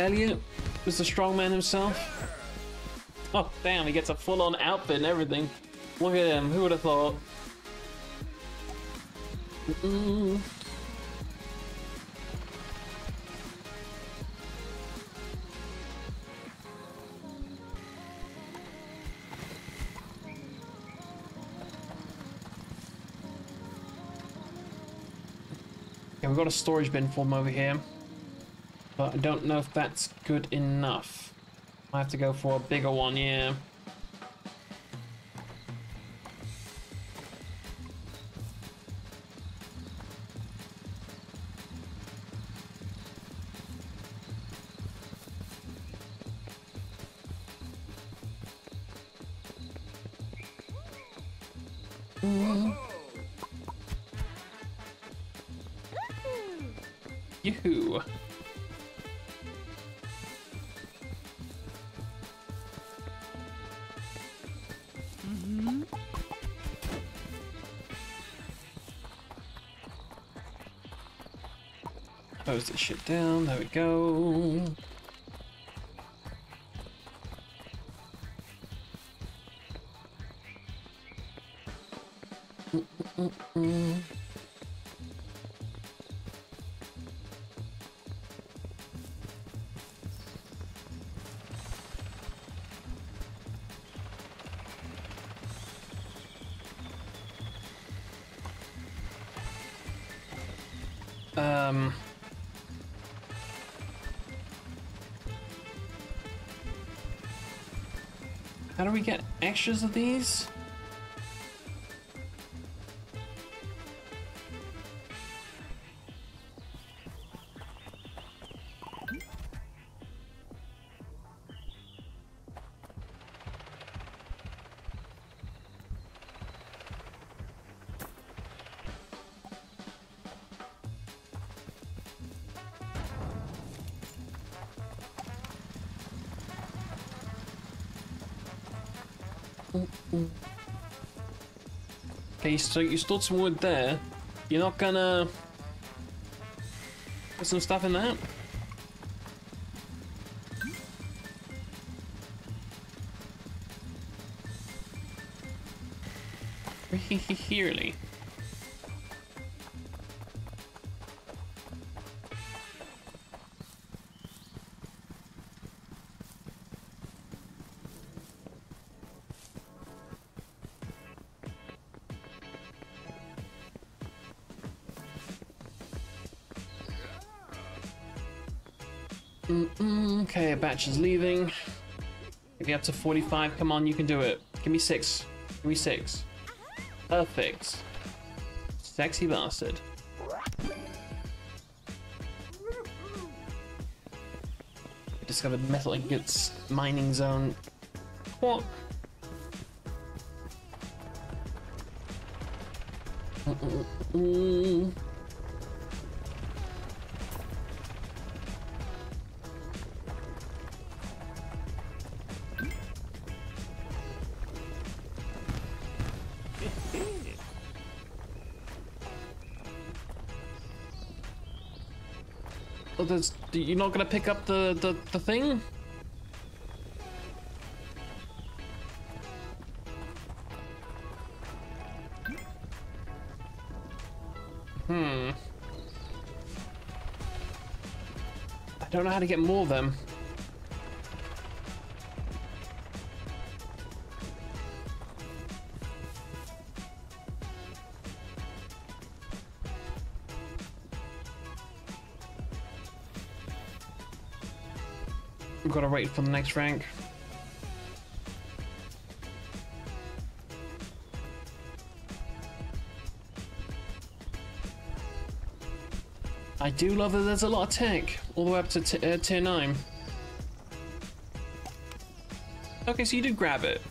Elliot was the strongman himself. Oh, damn, he gets a full-on outfit and everything. Look at him, who would have thought? Mm -mm. Yeah, we've got a storage bin for them over here. But I don't know if that's good enough. I have to go for a bigger one, yeah. Yoo-hoo. Close this shit down, there we go. Um. How do we get extras of these? Okay, so you stored some wood there. You're not gonna put some stuff in that? Really? Batch is leaving. Maybe up to 45. Come on, you can do it. Give me six. Give me six. Perfect. Sexy bastard. Discovered metal ingots mining zone. What? Mm -mm Oh, there's, you're not gonna pick up the, the, the thing? Hmm. I don't know how to get more of them. Wait for the next rank. I do love that there's a lot of tech, all the way up to uh, tier 9. Okay, so you did grab it.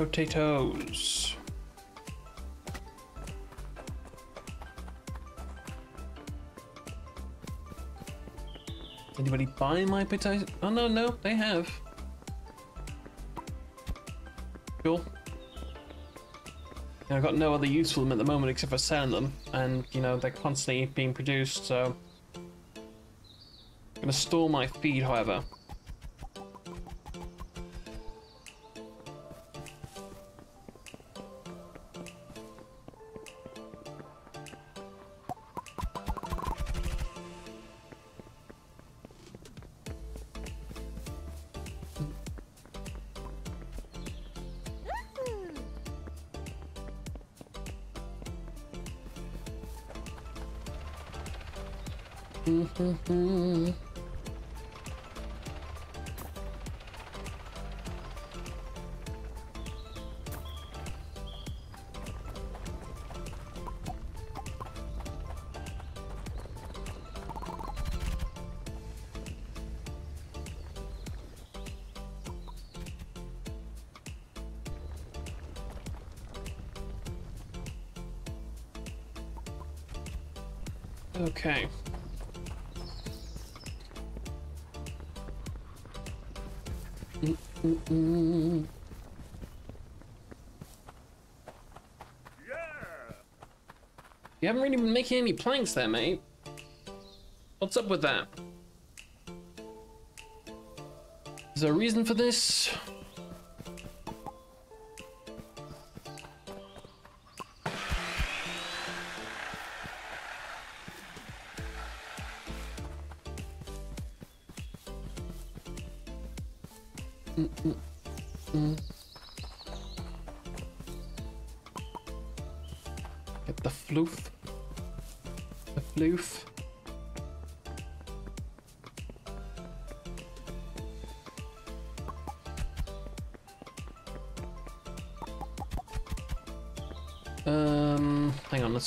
Potatoes. Anybody buy my potatoes? Oh no, no, they have. Cool. I've got no other use for them at the moment except for selling them, and you know they're constantly being produced. So, I'm gonna store my feed, however. Okay. Haven't really been making any planks there, mate. What's up with that? Is there a reason for this?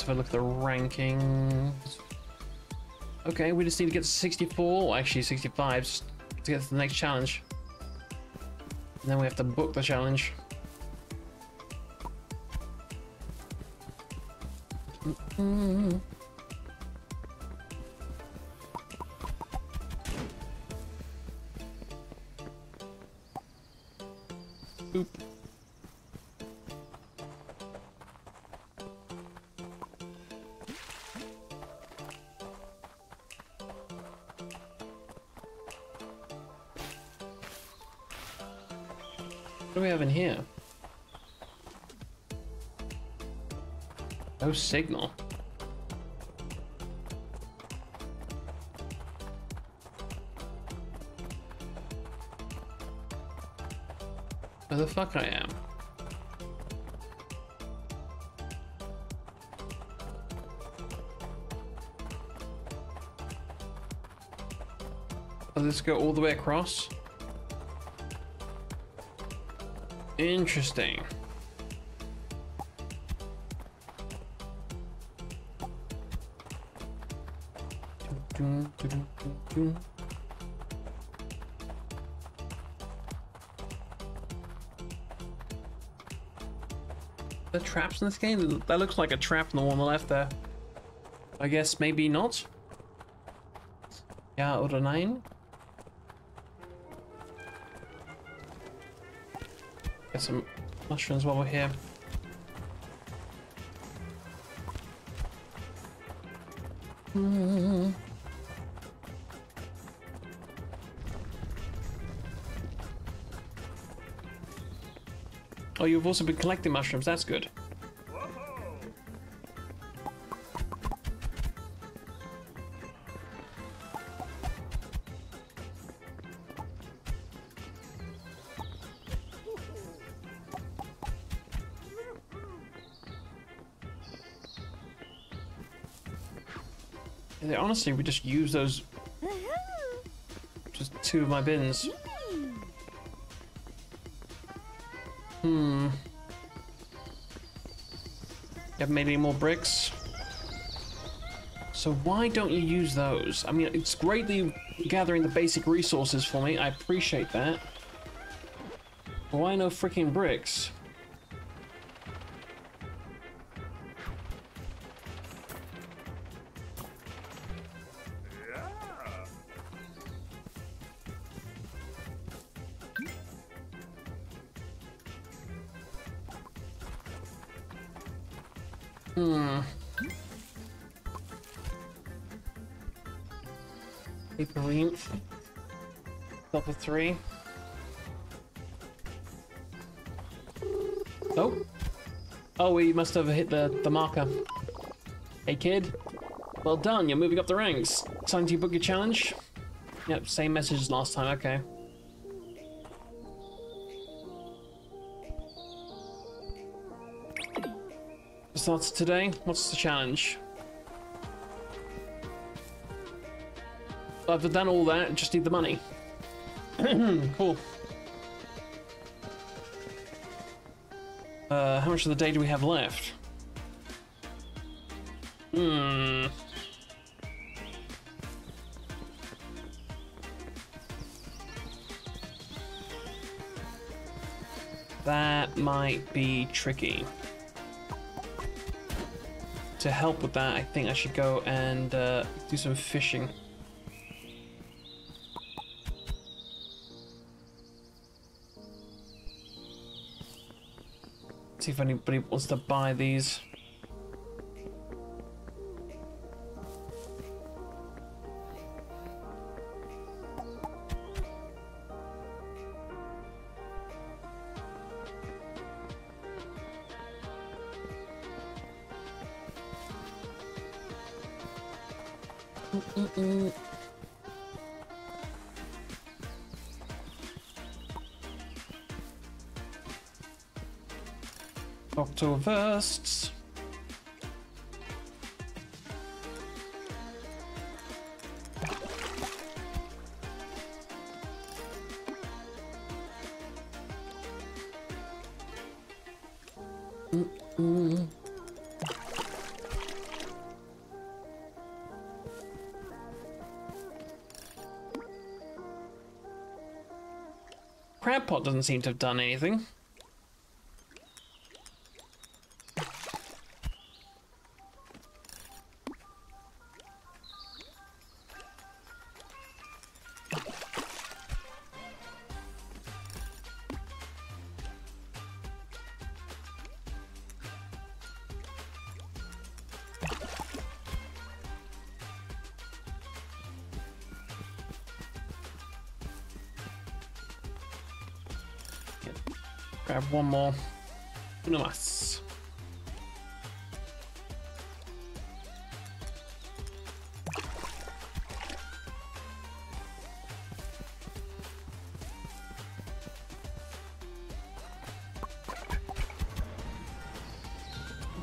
Have a look at the rankings. Okay, we just need to get to 64, well, actually 65, to get to the next challenge. And then we have to book the challenge. Mm-hmm. Boop. Have in here? No signal. Where the fuck I am? Does this go all the way across? Interesting. The traps in this game? That looks like a trap in the one on the left there. I guess maybe not. Yeah, oder nein? Some mushrooms while we're here. Oh, you've also been collecting mushrooms, that's good. Honestly, we just use those. Just two of my bins. Hmm. You haven't made any more bricks? So why don't you use those? I mean, it's great that you're gathering the basic resources for me. I appreciate that. But why no freaking bricks? Level three. Oh. Oh, we must have hit the, the marker. Hey, kid. Well done, you're moving up the ranks. Time to book your challenge? Yep, same message as last time, okay. Starts today. What's the challenge? I've done all that, just need the money. cool. Uh, how much of the day do we have left? Hmm. That might be tricky. To help with that, I think I should go and uh, do some fishing. See if anybody wants to buy these. Mm Crab pot doesn't seem to have done anything. One more. Uno más.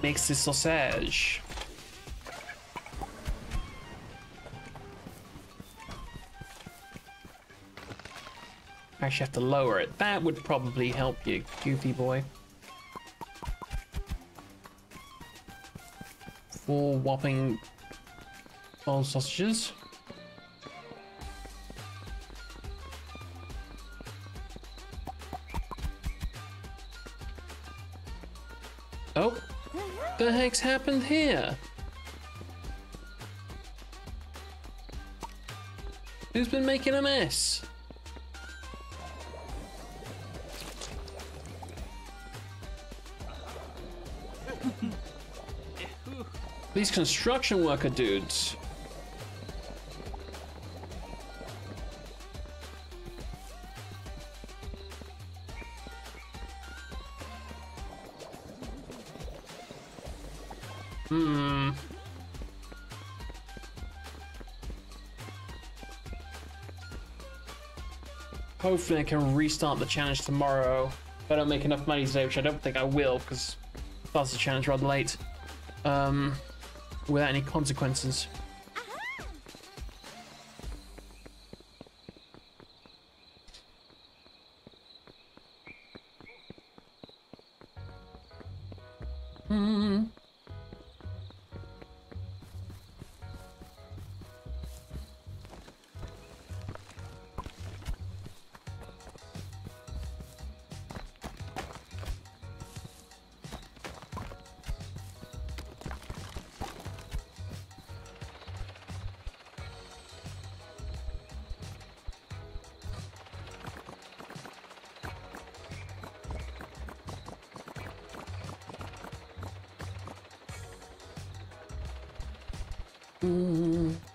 Makes the sausage. Actually have to lower it. That would probably help you, goofy boy. Four whopping boiled sausages. Oh, the heck's happened here? Who's been making a mess? These construction worker dudes. Hmm. Hopefully I can restart the challenge tomorrow if I don't make enough money today, which I don't think I will because that's the challenge rather late. Um, without any consequences. Mm.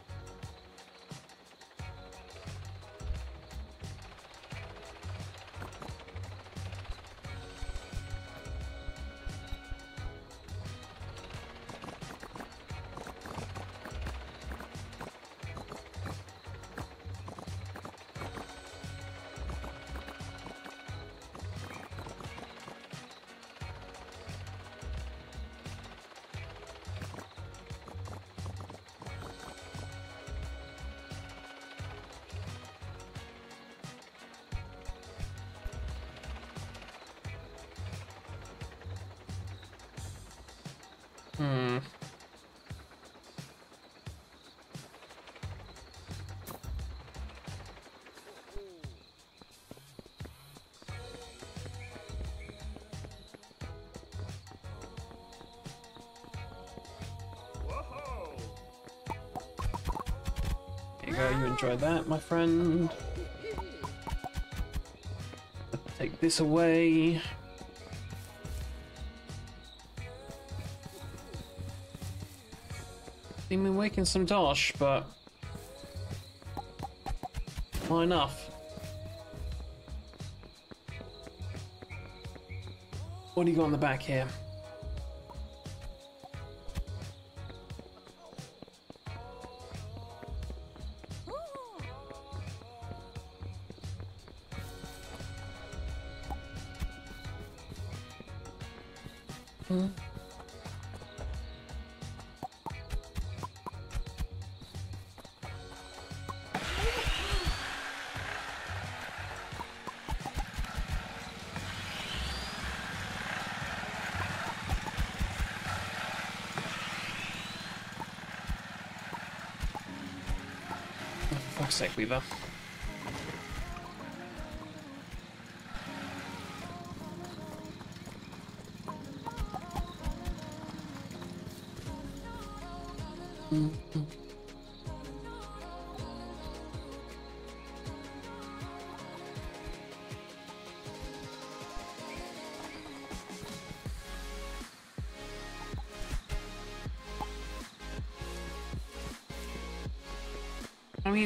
Hmm. Enjoyed that, my friend. Take this away. Been waking some dosh, but not enough. What do you got on the back here? Hmm. Oh,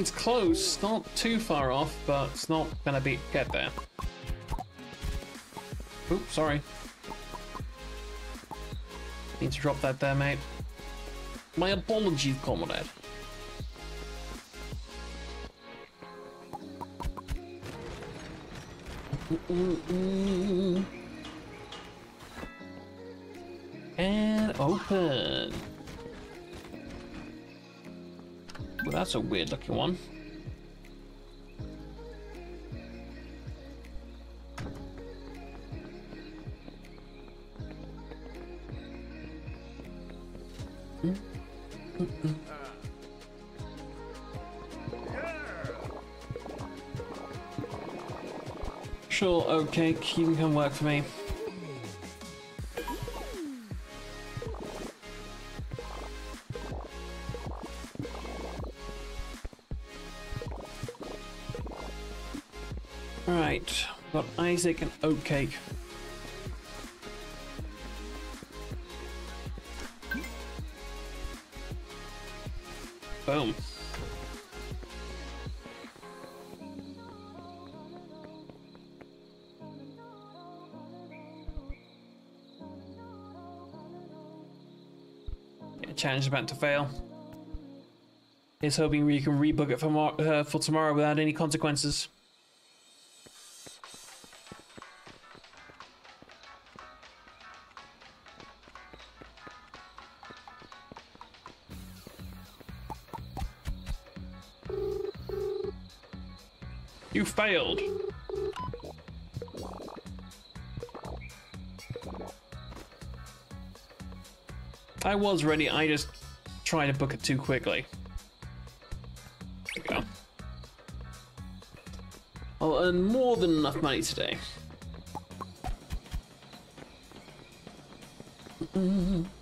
for fuck's sake, Weaver. I mean, it's close, not too far off, but it's not gonna be get there. Oops, sorry. Need to drop that there, mate. My apologies, comrade. And open. Well, that's a weird looking one. Sure, okay, you can come work for me. Right, got Isaac and Oatcake. Boom. Challenge about to fail. Is hoping we can rebook it for, uh, for tomorrow without any consequences. Was ready, I just tried to book it too quickly. There we go. I'll earn more than enough money today.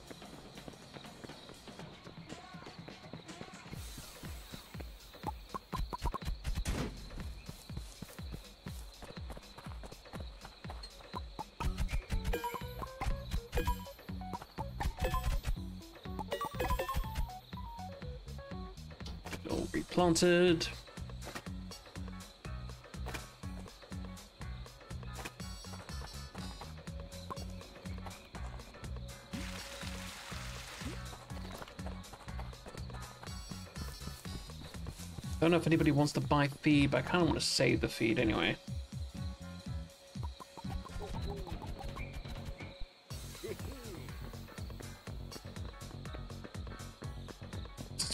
planted. Don't know if anybody wants to buy feed, but I kind of want to save the feed anyway.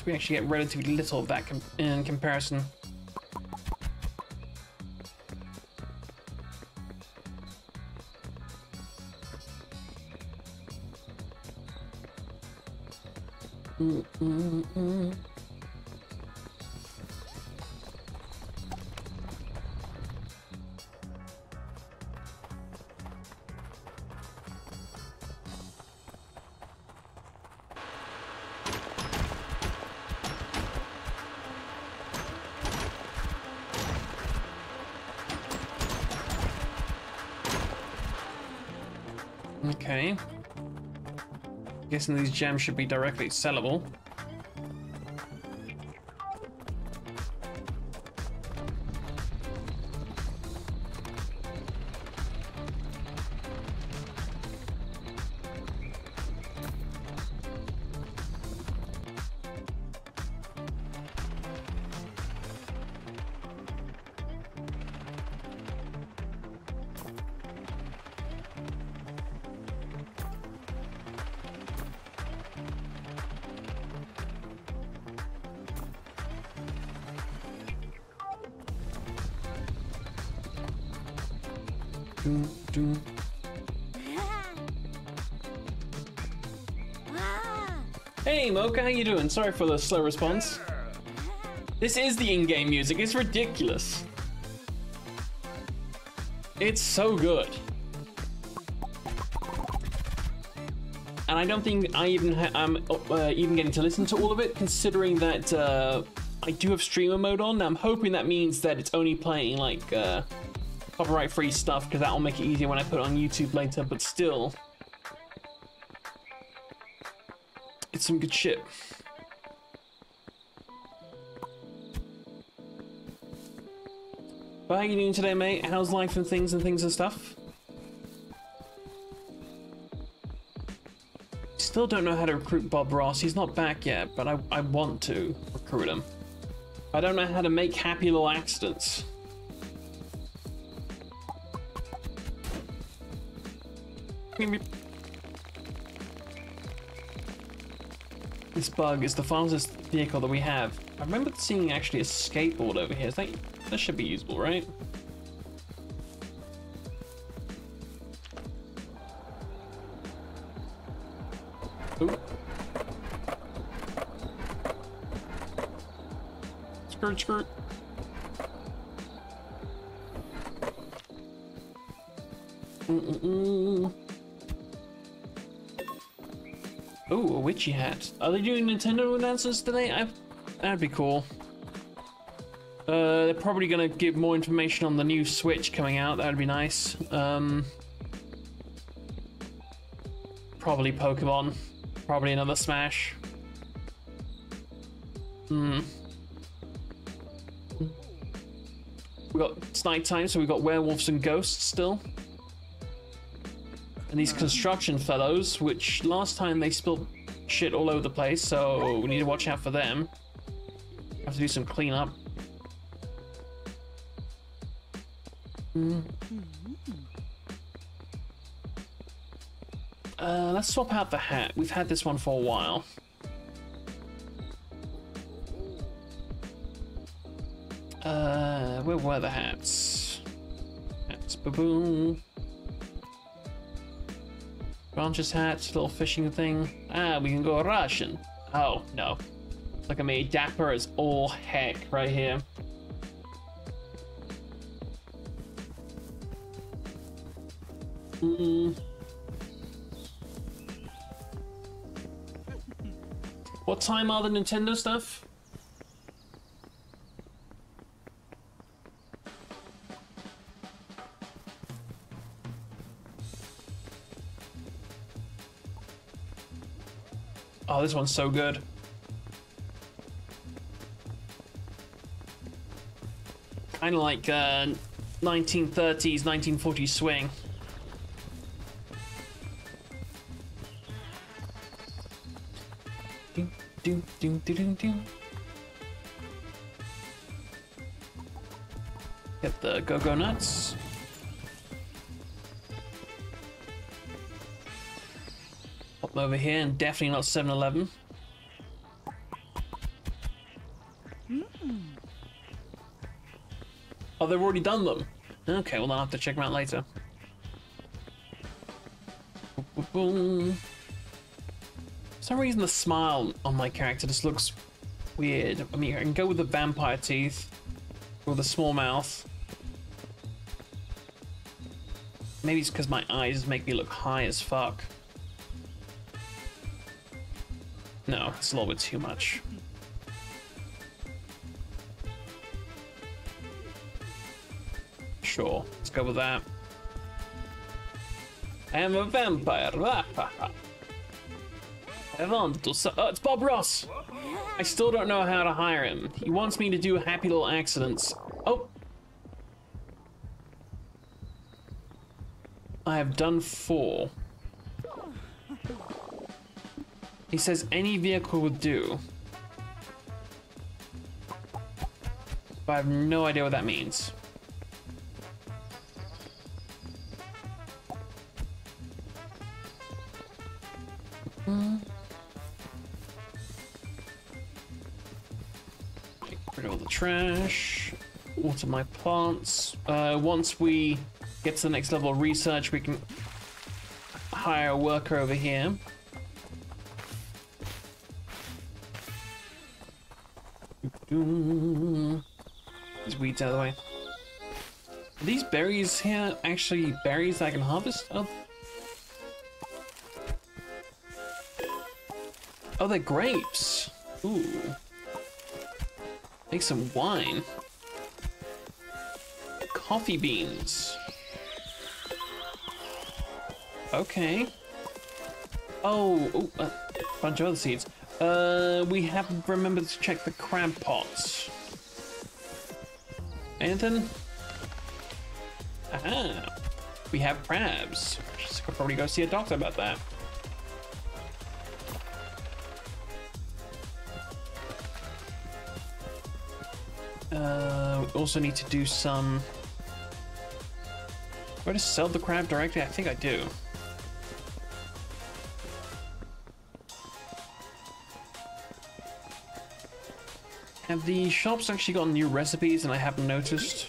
We actually get relatively little of that com in comparison. Guessing these gems should be directly sellable. Hey Mocha, how you doing? Sorry for the slow response. This is the in-game music. It's ridiculous. It's so good. And I don't think I even I'm uh, even getting to listen to all of it, considering that uh, I do have streamer mode on. I'm hoping that means that it's only playing like uh, copyright-free stuff, because that'll make it easier when I put it on YouTube later. But still, it's some good shit. But how you doing today, mate? How's life and things and things and stuff? Still don't know how to recruit Bob Ross. He's not back yet, but I, I want to recruit him. I don't know how to make happy little accidents. This bug is the fastest vehicle that we have. I remember seeing actually a skateboard over here. That, that should be usable, right? Ooh. Skirt, skirt. Mm-mm-mm. Oh, a witchy hat. Are they doing Nintendo announcements today? I, that'd be cool. Uh, they're probably gonna give more information on the new Switch coming out. That'd be nice. Um, probably Pokemon. Probably another Smash. Hmm. We got it's night time, so we got werewolves and ghosts still. And these construction fellows, which last time they spilled shit all over the place, so we need to watch out for them. Have to do some cleanup. Mm. Uh, let's swap out the hat. We've had this one for a while. Uh, where were the hats? Hats, ba-boom. Branches hat, little fishing thing. Ah, we can go Russian. Oh, no. Look at me, dapper as all heck right here. Mm. What time are the Nintendo stuff? This one's so good. Kind of like uh, 1930s, 1940s swing. Do, do, do, do, do. Get the go-go nuts. Over here, and definitely not 7-Eleven. Hmm. Oh, they've already done them. Okay, well, I'll have to check them out later. Boom. For some reason, the smile on my character just looks weird. I mean, I can go with the vampire teeth, or the small mouth. Maybe it's because my eyes make me look high as fuck. No, it's a little bit too much. Sure, let's go with that. I am a vampire. I want to. Oh, it's Bob Ross. I still don't know how to hire him. He wants me to do happy little accidents. Oh. I have done four. He says any vehicle would do. But I have no idea what that means. Get rid of all the trash. Water my plants. Uh, once we get to the next level of research, we can hire a worker over here. Mm-hmm. These weeds out of the way. Are these berries here actually berries I can harvest? Oh, Oh, they're grapes. Ooh. Make some wine. Coffee beans. Okay. Oh, ooh, a bunch of other seeds. Uh, we haven't remembered to check the crab pots. Anything? Aha. We have crabs. I could probably go see a doctor about that. Uh, we also need to do some... Do I just sell the crab directly? I think I do. Have the shops actually got new recipes and I haven't noticed?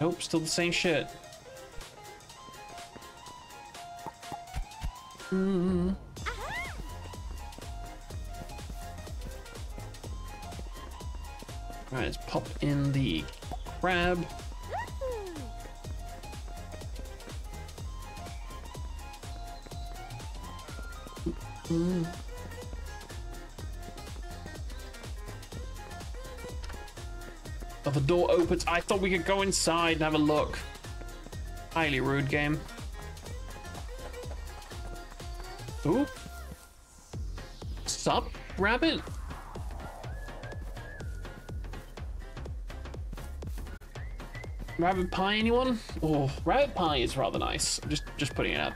Nope, still the same shit. Hmm. Alright, let's pop in the crab. I thought we could go inside and have a look. Highly rude game. Ooh. Sup, rabbit? Rabbit pie, anyone? Oh, rabbit pie is rather nice. Just, just putting it out